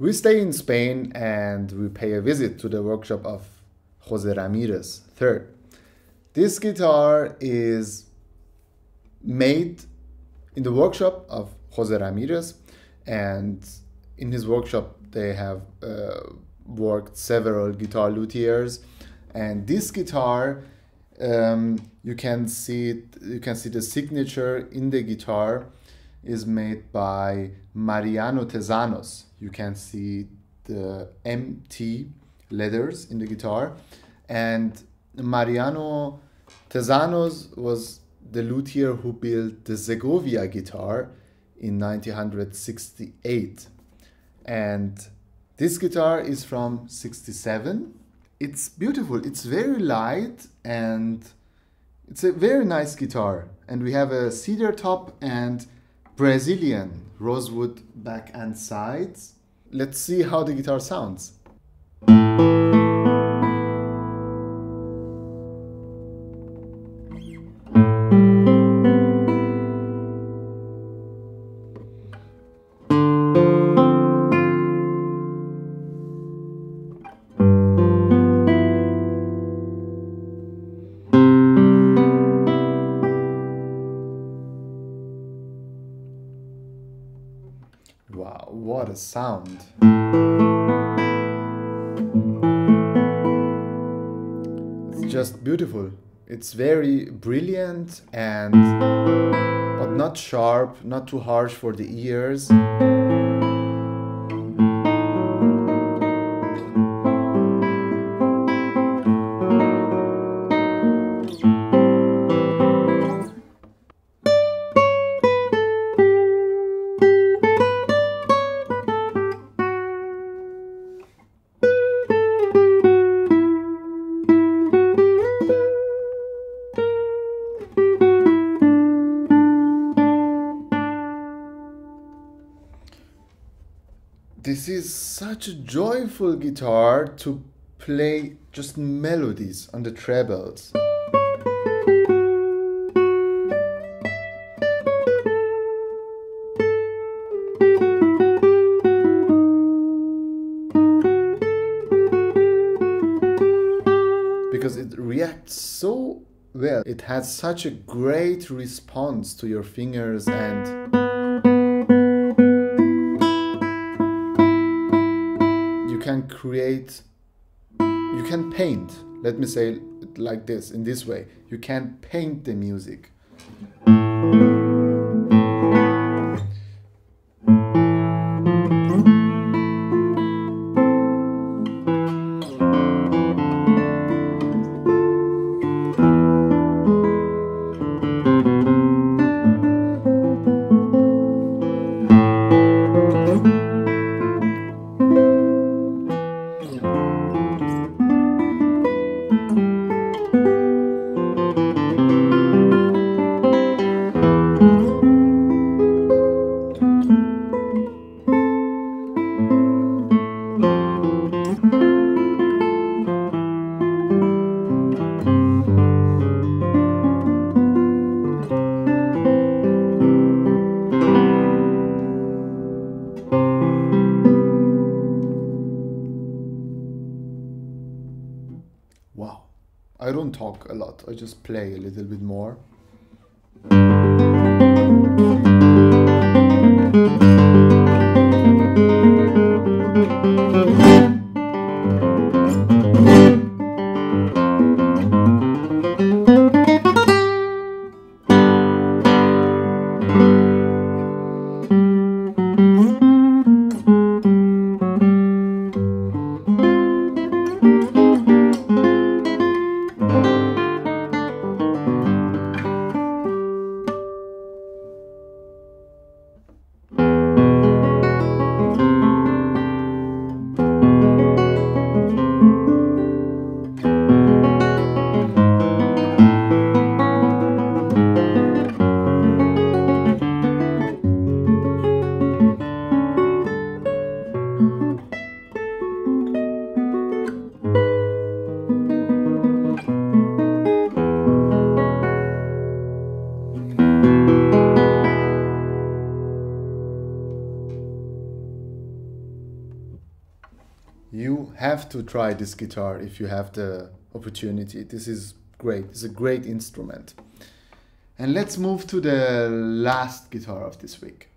We stay in Spain and we pay a visit to the workshop of Jose Ramirez III. This guitar is made in the workshop of Jose Ramirez, and in his workshop they have uh, worked several guitar luthiers. And this guitar, um, you can see you can see the signature in the guitar is made by Mariano Tezanos. You can see the MT letters in the guitar, and Mariano Tezanos was the luthier who built the Segovia guitar in 1968. And this guitar is from 67. It's beautiful, it's very light, and it's a very nice guitar. And we have a cedar top and Brazilian rosewood back and sides. Let's see how the guitar sounds. Wow, what a sound! It's just beautiful. It's very brilliant and but not sharp, not too harsh for the ears. This is such a joyful guitar to play just melodies on the trebles. Because it reacts so well, it has such a great response to your fingers and create you can paint let me say it like this in this way. You can paint the music i don't talk a lot i just play a little bit more you have to try this guitar if you have the opportunity. This is great. It's a great instrument. And let's move to the last guitar of this week.